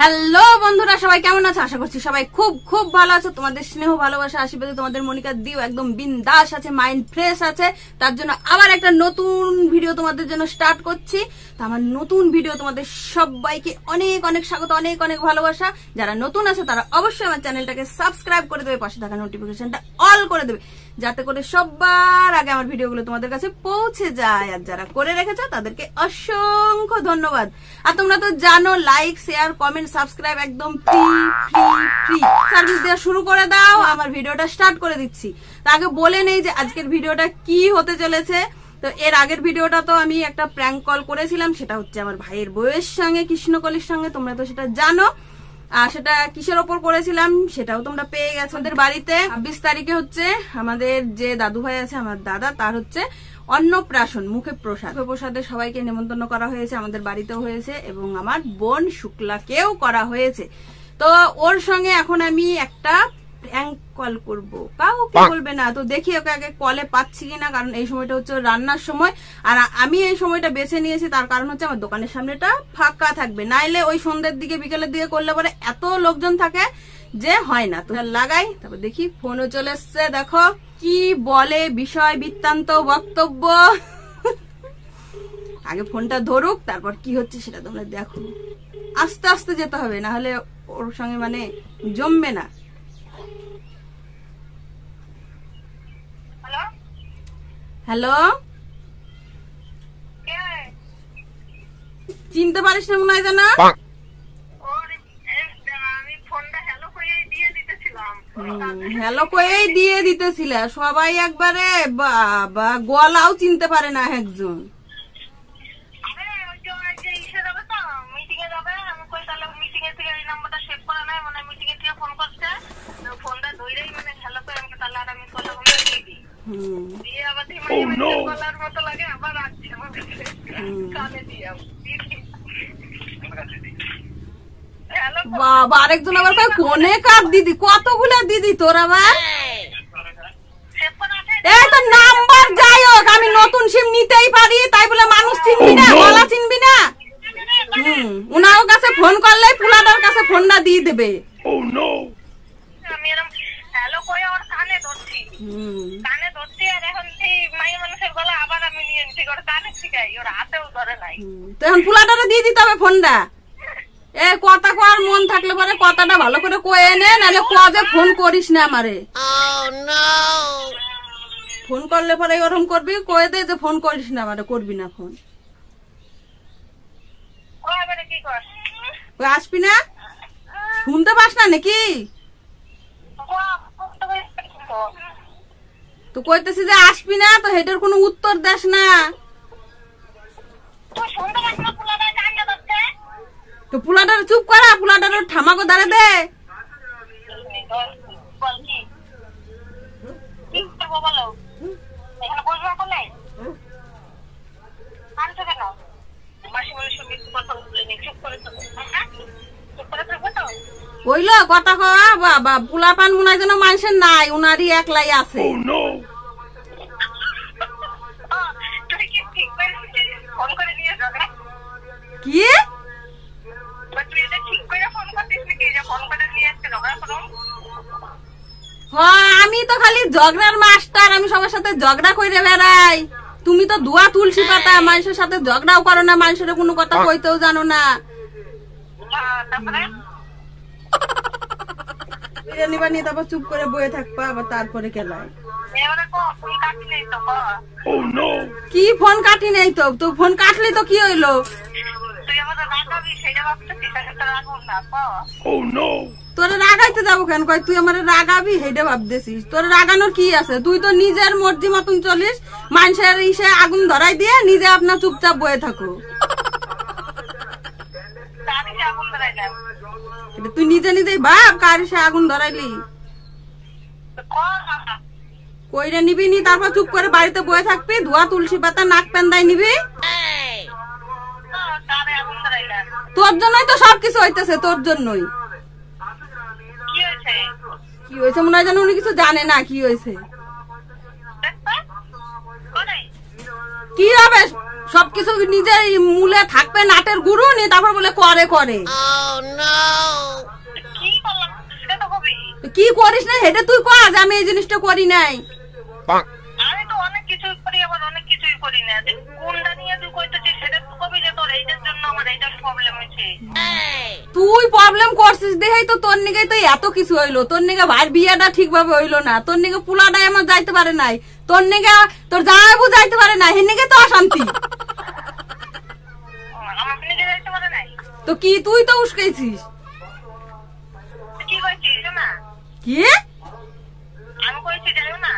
Hello বন্ধুরা, সবাই কেমন আছো? আশা করছি সবাই খুব খুব ভালো আছো। তোমাদের স্নেহ, ভালোবাসা, আশীর্বাদে তোমাদের মনিকা দিও একদম বিন্দাস আছে মাইন্ড ফ্রেশ আছে। তার জন্য আবার একটা নতুন ভিডিও তোমাদের জন্য স্টার্ট করছি। তো আমার নতুন ভিডিও তোমাদের সবাইকে অনেক অনেক স্বাগত, অনেক অনেক ভালোবাসা। যারা নতুন আছে, তারা অবশ্যই আমার চ্যানেলটাকে সাবস্ক্রাইব করে দেবে, পাশে থাকা নোটিফিকেশনটা অল করে দেবে। যাতে করে সবার আগে আমার ভিডিওগুলো তোমাদের কাছে পৌঁছে যায়। আর যারা করে রেখেছ, তাদেরকে অসংখ্য ধন্যবাদ। আর তোমরা তো জানো লাইক শেয়ার কমেন্ট সাবস্ক্রাইব একদম ফ্রি ফ্রি ফ্রি সার্ভিস দেওয়া শুরু করে দাও, আমার ভিডিওটা স্টার্ট করে দিচ্ছি। তা আগে বলে নেই যে আজকের ভিডিওটা কি হতে চলেছে। তো এর আগের ভিডিওটা তো আমি একটা প্র্যাঙ্ক কল করেছিলাম, সেটা হচ্ছে আমার ভাইয়ের বউয়ের সঙ্গে, কৃষ্ণকলির সঙ্গে, তোমরা তো সেটা জানো। আর সেটা কিসের ওপর করেছিলাম সেটাও তোমরা পেয়ে গেছো। আমাদের বাড়িতে ছাব্বিশ তারিখে হচ্ছে আমাদের যে দাদু ভাই আছে, আমার দাদা, তার হচ্ছে অন্নপ্রাশন, মুখে প্রসাদ। প্রসাদে সবাইকে নেমন্তন্ন করা হয়েছে, আমাদের বাড়িতেও হয়েছে এবং আমার বোন শুক্লাকেও করা হয়েছে। তো ওর সঙ্গে এখন আমি একটা কল করব। কাউকে বলবে না। তো দেখি ওকে আগে কলে পাচ্ছি কিনা কারণ এই সময়টা হচ্ছে রান্নার সময়। আর আমি এই সময়টা বেছে নিয়েছি তার কারণ হচ্ছে আমার দোকানের সামনেটা ফাঁকা থাকবে। নাইলে ওই সন্ধ্যের দিকে বিকেলের দিকে করলে পরে এত লোকজন থাকে যে হয় না। তো লাগাই তারপর দেখি ফোনও চলে এসছে। দেখো কি বলে বিষয় বৃত্তান্ত বক্তব্য। আগে ফোনটা ধরুক তারপর কি হচ্ছে সেটা তোমরা দেখো। আস্তে আস্তে যেতে হবে না হলে ওর সঙ্গে মানে জমবে না হ্যালো হ্যালো? চিনতে পারিস না মনে হয় এ, ফোনটা হ্যালো করে দিয়ে কয়েই দিয়ে দিতেছিল। সবাই একবারে বাবা গলাও চিনতে পারে না একজন। মিটিং এ যাবে আমি কই তাহলে মিটিং এর থেকে এই নাম্বারটা সেভ করা নাই মানে মিটিং এর থেকে ফোন করছে। ফোনটা ধরেই মানে হ্যালো করে আমাকে তাহলে আর আমি কল করে দিয়ে মতো লাগে আবার আসছে কানে দিয়ে বাবা আরেকজন আবার কয় কোনে কার দিদি কতগুলো দিদি তোর আবার? এই তো নাম্বার যাই হোক আমি নতুন সিম নিতেই পারি তাই বলে মানুষ চিনবি না গলা চিনবি না। হুম উনার কাছে ফোন করলে পুলাদার কাছে ফোনটা দিয়ে দেবে। আমি এরকম হ্যালো ওর কানে ধরছি। হুম। কানে ধরছি আর এখন সেই মাইয়া মানুষের গলা আবার আমি নিয়ে নিচ্ছি ওর কানে শিখাই ওর হাতেও ধরে নাই হুম। তো এখন পুলাদারে দিয়ে দিতে হবে ফোনটা। এ কথা কর মন থাকলে পরে কথাটা ভালো করে কয়ে নে নাহলে কজে ফোন করিস না আমারে। ফোন করলে পরে ওরকম করবি কয়ে দে যে ফোন করিস না আমারে করবি না ফোন। ও এবারে কি কর? ওই আসবি না? শুনতে পাস না নাকি? তো কইতেছি যে আসবি না তো হেটার কোনো উত্তর দেস না? তো পুলাটার চুপ করা পুলাটার ঠামাকো দাঁড়ে দে? মাসি সঙ্গে কথা চুপ করে হ্যাঁ? চুপ করে থাকব? কইলো কথা কওয়া বাবা পুলা পান মনে হয় যেন মানুষের নাই উনারই একলাই আছে। কি যাবে কি? আমি তো খালি ঝগড়ার মাস্টার আমি সবার সাথে ঝগড়া করে বেড়াই। তুমি তো দুয়া তুলসী পাতা মানুষের সাথে ঝগড়াও করো না মানুষের কোনো কথা কইতেও জানো না। বিরিয়ানি বানিয়ে তারপর চুপ করে বয়ে থাকবা আবার তারপরে কেলায় এবারে কো ফোন কাটি নেই তো? কো কি ফোন কাটি নেই তো ফোন কাটলে তো কি হইল? কো তোরে রাগাইতে যাব কেন? কয় তুই আমার রাগাবি? হেডে ভাবতেছিস। তোর রাগানোর কি আছে? তুই তো নিজের মর্জি মতন চলিস মানুষের ইসে আগুন ধরাই দিয়ে নিজে আপনার চুপচাপ বয়ে থাকো। আগুন ধরাইলাম এটা তুই নিজে নিজেই ভাব কার সে আগুন ধরাইলি? কইরে নিবি নি? তারপর চুপ করে বাড়িতে বয়ে থাকবি, ধোয়া, তুলসী পাতা, নাক পেন্দাই নিবি। তোর জন্যই তো সবকিছু হইতেছে, তোর জন্যই। কি হয়েছে? মনে হয় যেন উনি কিছু জানে না কি হয়েছে। কি হবে? সবকিছু নিজের মূলে থাকবে নাটের গুরু নি তারপর বলে করে করে। কি করিস না হেঁটে তুই কাজ আমি এই জিনিসটা করি নাই। আমি তো অনেক কিছুই করি আবার অনেক কিছুই করি না। যে কোনটা নিয়ে তুই কইতেছিস সেটা তো কবি যে তোর এইটার জন্য আমার প্রবলেম হয়েছে। তুই প্রবলেম করছিস দেখেই তো তোর নিগে তো এত কিছু হইল। তোর নিগে ভাইয়ের বিয়েটা ঠিকভাবে হইল না। তোর নিগে পুলাটাই আমার যাইতে পারে নাই। তোর নিগে তোর জামাইবু যাইতে পারে না হে নিগে তো অশান্তি আমার নিজে যাইতে পারে নাই তো কি তুই তো উস্কাইছিস কি কইছিস কি? আমি কইছি যাইও না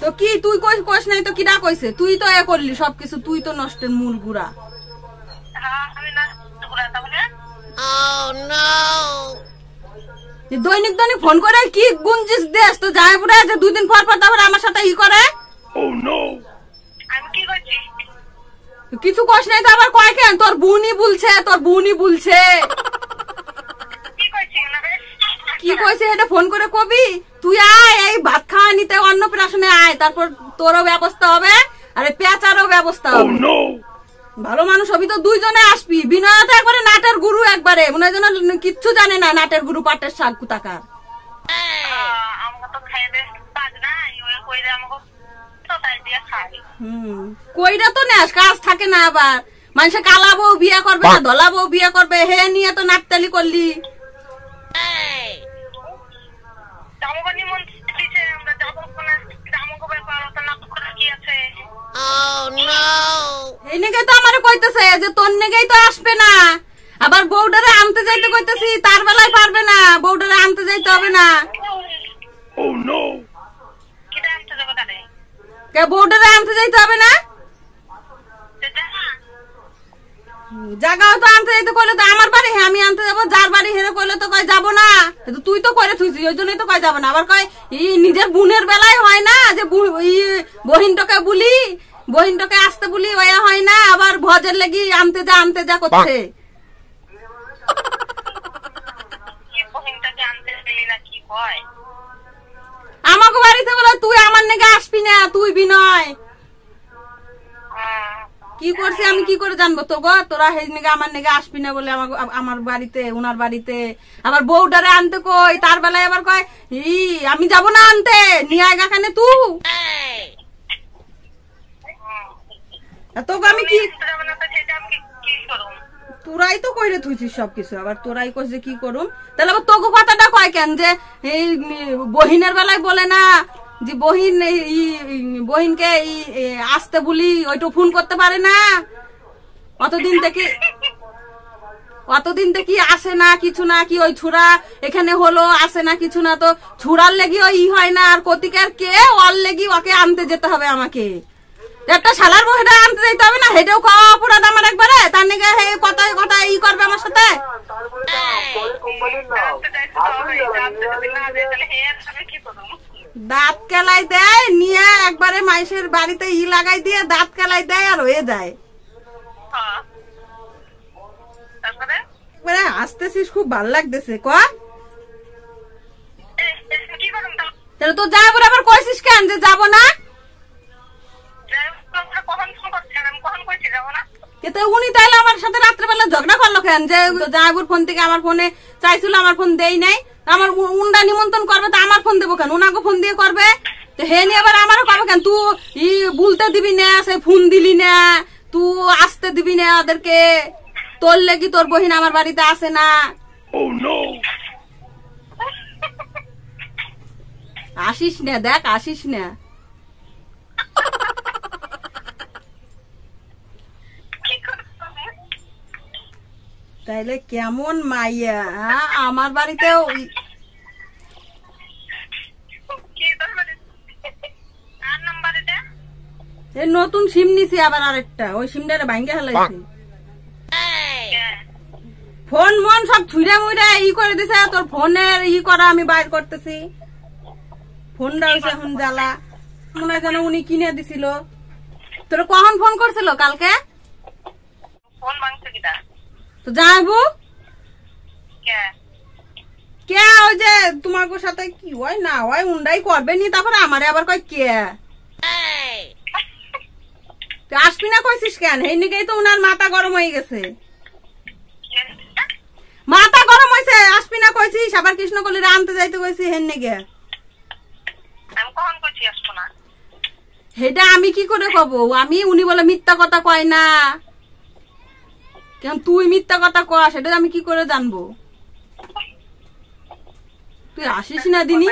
তো কি তুই কই কইস নাই তো কিরা কইছে? তুই তো এ করলি সবকিছু তুই তো নষ্টের মূল গুড়া। হ্যাঁ না যে দৈনিক দৈনিক ফোন করে কি গুঞ্জিস দেশ? তো যায় পুরা যে দুই দিন পর পর তারপর আমার সাথে ই করে। কি করছি তো কিছু কইস নাই তো আবার কয় কেন? তোর বুনি বলছে তোর বুনি বলছে। কি না কইছে এটা ফোন করে কবি? তুই আয় এই ভাত খাওয়া নিতে অন্য অন্নপ্রাশনে আয়। তারপর তোরও ব্যবস্থা হবে আর পেঁচারও ব্যবস্থা হবে। ভালো মানুষ হবি তো দুইজনে আসবি। বিনয় তো একবারে নাটের গুরু একবারে। মনে হয় যেন কিচ্ছু জানে না নাটের গুরু পাটের শাক কুতাকার আমাকে তো খাইয়ে দে কাজ নাই ওই কইরে আমাকে হুম। কইরা তো নেস কাজ থাকে না আবার। মানুষে কালা বউ বিয়ে করবে না ধলা বউ বিয়ে করবে হে নিয়ে তো নাকতালি করলি। আমাকে ব্যাপার তো না করা কি আছে? এই নেগে তো আমার কইতেছে যে তোর নেগেই তো আসবে না। আবার বউডারে আনতে যাইতে কইতেছি তার বেলায় পারবে না। বউডারে আনতে যাইতে হবে না। আনতে যাব তাহলে কে বউডারে আনতে যাইতে হবে না? জায়গাও তো আনতে যাইতে কইলে তো আমার বাড়ি হ্যাঁ আমি আনতে যাব যার বাড়ি হেরে কইলে তো কয় যাব না। কিন্তু তুই তো করে থুইছিস ওই জন্যই তো কয় যাব না। আবার কয় ই নিজের বোনের বেলায় হয় না যে বহিনটাকে বলি বহিনটাকে আসতে বলি ওয়া হয় না আবার ভজের লেগি আনতে যা আনতে যা করছে। না তুই বিনয়। কি করছি আমি কি করে জানব তো গো তোরা সেই নেগে আমার নেগে আসবি না বলে আমার বাড়িতে বাড়িতে। আবার বউডারে আনতে কই? তার বেলায় আবার কয় ই আমি যাব না আনতে নিয়ে আয় গাখানে তুই তোকে আমি কি তোরাই তো কইরে থুইছিস সবকিছু আবার তোরাই কইস যে কি করুম। তাহলে আবার তোকে কথাটা কয় কেন? যে এই বহিনের বেলায় বলে না যে বহিন বহিনকে ই আসতে বলি ওইটা ফোন করতে পারে না। অতদিন থেকে অতদিন থেকে আসে না কিছু না কি ওই ছুরা এখানে হলো আসে না কিছু না তো ছুরার লেগি ওই ই হয় না আর কতিকার কে ওর লেগি ওকে আনতে যেতে হবে আমাকে। একটা শালার বউ হেটা আনতে যেতে হবে না হেটাও খাওয়া অপরাধ আমার একবারে। তার নিকে হে কথায় কথায় ই করবে আমার সাথে। কি দাঁত কেলাই দেয় নিয়ে একবারে মাইসের বাড়িতে ই লাগাই দিয়ে দাঁত কেলাই দেয় আর হয়ে যায়। একবারে হাসতেছিস খুব ভালো লাগতেছে ক? তাহলে তো যাব আবার কইছিস কেন যে যাব না? উনি তাহলে আমার সাথে রাত্রেবেলা ঝগড়া করল কেন? যে জাহাবুর ফোন থেকে আমার ফোনে চাইছিল আমার ফোন দেই নাই। আমার উন্ডা নিমন্ত্রণ করবে তো দেবো কেন? উনাকে ফোন দিয়ে করবে? তো হে নিয়ে আবার আমারও করবে কেন? তুই ই বলতে দিবি না সে ফোন দিলি না তুই আসতে দিবি না ওদেরকে। তোর লেগি তোর বহিন আমার বাড়িতে আসে না। আসিস না দেখ আসিস না? তাইলে কেমন মাইয়া? আমার বাড়িতেও ই- কি তারপরে আর নাম্বার এটা এই নতুন সিম নিছি আবার আরেকটা। ওই সিমটারে ভাঙ্গে হেলাইছি। ফোন মন সব ছুঁড়ে মুড়ে ই করে দিছে তোর ফোনের ই করা আমি বাইর করতেছি। ফোনটা হয়েছে এখন জ্বালা। মনে হয় যেন উনি কিনে দিছিল। তোর কখন ফোন করছিল? কালকে? ফোন কিটা? তো যাইবো কে? কে? ওই যে তোমাকে সাথে কি? হয় না হয় উন্ডাই করবে নি তারপরে আমারে আবার কয় কে? তুই আসবি না কইছিস কেন? এই নিকেই তো উনার মাথা গরম হয়ে গেছে। মাথা গরম হয়েছে আসবি না কইছিস? আবার কৃষ্ণকলির আনতে যাইতে কইছি হেন নিগে আমি কখন করছি আসব না? সেটা আমি কি করে কব? আমি উনি বলে মিথ্যা কথা কয় না। কেন তুই মিথ্যা কথা কয় সেটা আমি কি করে জানব? তুই আসিস না দিনি?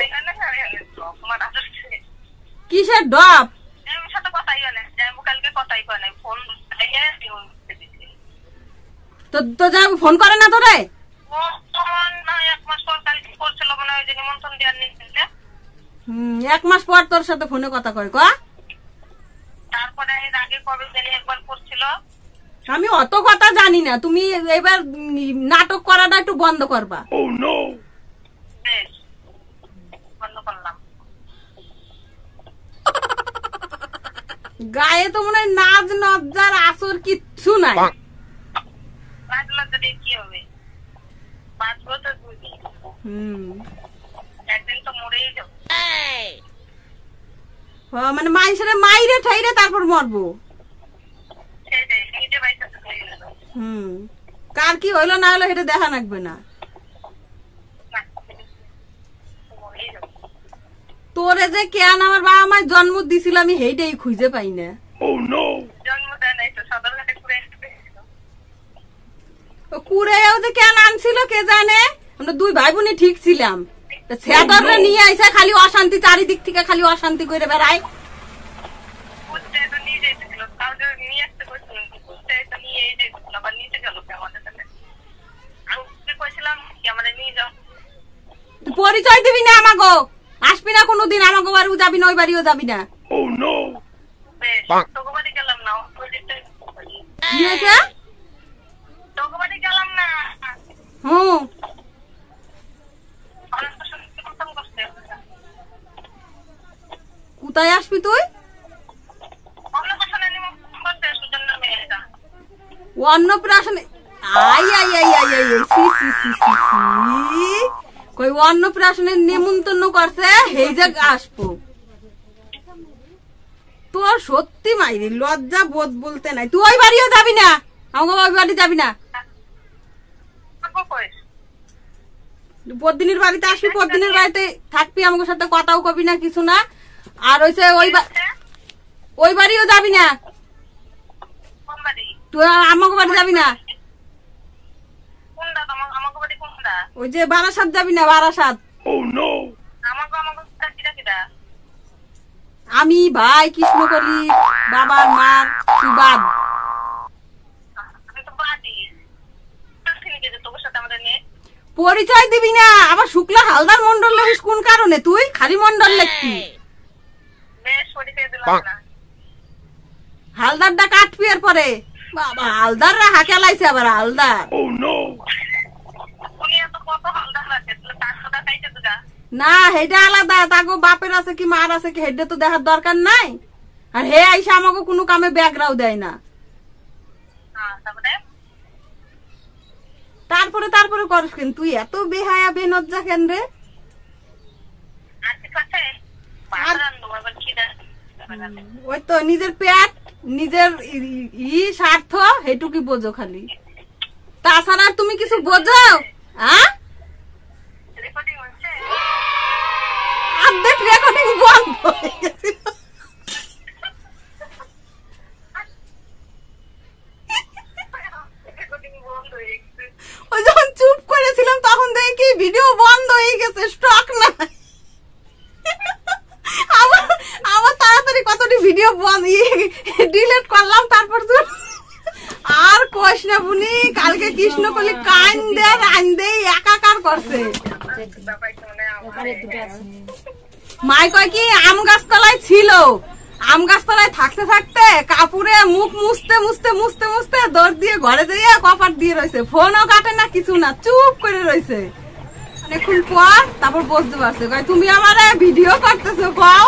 কিসের আমার সাথে কথাই হয় না যাইবো কালকে কথাই কয় নাই ফোন তো তো যা ফোন করে না ফোন না এক মাস পর কালকে করছিল মনে হয় যে নিমন্ত্রণ দেওয়ার নিচ্ছে হুম এক মাস পর তোর সাথে ফোনে কথা কয় ক? তারপরে এর আগে কবে জানি একবার করছিল। আমি অত কথা জানি না তুমি এবার নাটক করাটা একটু বন্ধ করবা। বেশ বন্ধ করলাম গায়ে তো মনে হয় নাচ নজ্জার আসর কিচ্ছু নাই। মানে মাইসের মাইরে ঠাইরে তারপর মরবো। হুম। কার কি হইল না হলো সেটা দেখা লাগবে না মরেই যাব তোরে যে কেন আমার বাবা মায়ের জন্ম দিছিল আমি সেইটাই খুঁজে পাই না। এসেছিল ও কুড়েও যে কেন আনছিল কে জানে? আমরা দুই ভাই বোনই ঠিক ছিলাম। ছেদরে নিয়ে আইসা খালি অশান্তি চারিদিক থেকে খালি অশান্তি করে বেড়ায়। পরিচয় দিবি না আমাগো? আসবি না কোনোদিন আমাকে বাড়িও যাবি না ওই বাড়িও যাবি না। বেশ তোকে বাড়ি গেলাম না ওই দিকটা কি হয়েছে? হুম কোথায় আসবি তুই? অন্নপ্রাশনে। আই আই আই আই আই আই, সি সি সি সি সি। কই অন্নপ্রাশনের নিমন্ত্রণ করছে সেই যে আসব। তোর সত্যি মাইরি লজ্জা বোধ বলতে নাই। তুই ওই বাড়িও যাবি না? আমাকে ওই বাড়ি যাবি না? পরদিনের বাড়িতে আসবি পরদিনের বাড়িতে থাকবি আমাকে সাথে কথাও কবি না কিছু না। আর হইছে ওই ওই বাড়িও যাবি না? তুই আমাকে বাড়ি যাবি না? ওই যে বারাসাত যাবি না বারাসাত? কিটা আমি ভাই কৃষ্ণকলি বাবার মার তুই বাদ। পরিচয় দিবি না আবার শুক্লা হালদার মন্ডল লেখিস কোন কারণে? তুই খালি মন্ডল দিলাম হালদারটা কাটবি এর পরে বাবা হালদাররা হাকে লাইছে আবার হালদার। না হেটা আলাদা তাকে বাপের আছে কি মার আছে কি হেডে তো দেখার দরকার নাই। আর হে আইসা আমাকে কোনো কামে ব্যাগরাও দেয় না। তারপরে তারপরে করিস কেন? তুই এত বেহায়া বেনজ্জা কেন রে? খিদে ওই তো নিজের পেট নিজের ই- স্বার্থ হেটুকি বোঝো খালি। তাছাড়া তুমি কিছু বোঝো? হ্যাঁ হয়ে গেছিল। ওই যখন চুপ করেছিলাম তখন দেখি ভিডিও বন্ধ হয়ে গেছে স্টক নাই আবার আবার তাড়াতাড়ি কতটি ভিডিও বন্ধ ডিলিট করলাম তারপর তো আর কোশ না বুনি কালকে কৃষ্ণ কলি কান দে রান দে একাকার করছে মাই কয় কি, আম গাছতলায় ছিল। আম গাছতলায় থাকতে থাকতে কাপুরে মুখ মুছতে মুছতে মুছতে মুছতে দৌড় দিয়ে ঘরে যেয়ে কপার দিয়ে রয়েছে ফোনও কাটে না, কিছু না, চুপ করে রয়েছে অনেকক্ষণ পর তারপর বসতে পারছে। তুমি আমারে ভিডিও করতেছো, কও?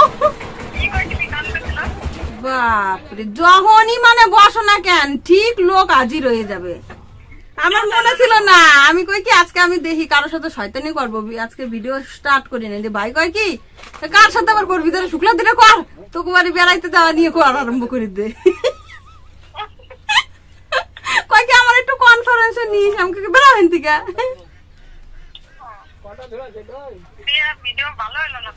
বাপরে, যখনই মানে বসো না কেন, ঠিক লোক হাজির রয়ে যাবে। আমার মনে ছিল না আমি কই কি আজকে আমি দেখি কারোর সাথে শয়তানি করব। আজকে ভিডিও স্টার্ট করি না যে ভাই কয় কি কার সাথে আবার করবি? তাহলে শুক্লা দিনে কর। তোকে বাড়ি বেড়াইতে যাওয়া নিয়ে কর আরম্ভ করে দে। কয় কি আমার একটু কনফারেন্সে নিস আমাকে বেরো হেন থেকে ভিডিও ভালো হলো না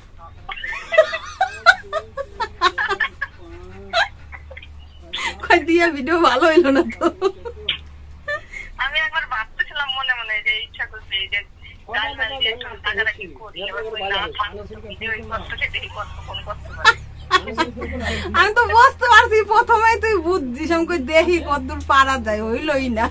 কয় দিয়ে ভিডিও ভালো হইল না তো আমি একবার ভাবতেছিলাম মনে মনে যে ইচ্ছা করছে যে গান গান দিয়ে একটু টাকাটাকি করি এবার কই না ভিডিও করতে দেখি কত ফোন করতে পারি আমি তো বুঝতে পারছি, প্রথমেই তুই বুঝছিস দেখি কতদূর পারা যায়, হইলই না।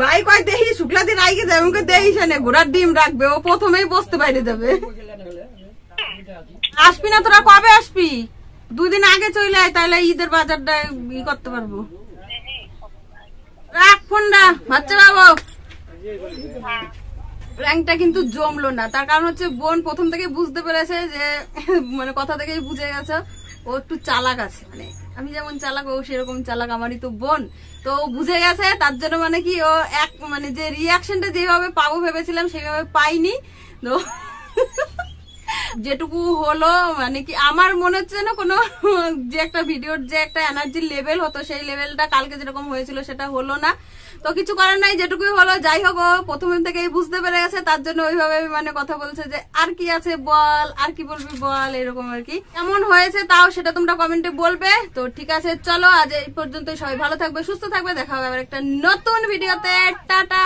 ভাই কয়, দেখি, শুক্লা দিন আইগে যাবে আমাকে দেখিস না, ঘোড়ার ডিম রাখবে, ও প্রথমেই বসতে বাইরে যাবে। আসবি না তোরা, কবে আসবি? দুদিন আগে চলে আয়, তাহলে ঈদের বাজারটা ই করতে পারব। রাখ ফোনটা, বাচ্চা বাবু। র্যাঙ্কটা কিন্তু জমলো না। তার কারণ হচ্ছে বোন প্রথম থেকে বুঝতে পেরেছে যে মানে কথা থেকেই বুঝে গেছে, ও একটু চালাক আছে। মানে আমি যেমন চালাক, ও সেরকম চালাক, আমারই তো বোন। তো বুঝে গেছে, তার জন্য মানে কি ও এক মানে যে রিয়াকশনটা যেভাবে পাবো ভেবেছিলাম, সেভাবে পাইনি। তো যেটুকু হলো মানে কি আমার মনে হচ্ছে না কোনো, যে একটা ভিডিওর যে একটা এনার্জির লেভেল হতো, সেই লেভেলটা কালকে যেরকম হয়েছিল সেটা হলো না। তো কিছু করার নাই, যেটুকুই হলো, যাই হোক প্রথম থেকেই বুঝতে পেরে গেছে, তার জন্য ওইভাবে মানে কথা বলছে যে, আর কি আছে বল, আর কি বলবি বল, এরকম আর কি। কেমন হয়েছে তাও সেটা তোমরা কমেন্টে বলবে। তো ঠিক আছে, চলো, আজ এই পর্যন্ত সবাই ভালো থাকবে, সুস্থ থাকবে, দেখা হবে আবার একটা নতুন ভিডিওতে টাটা!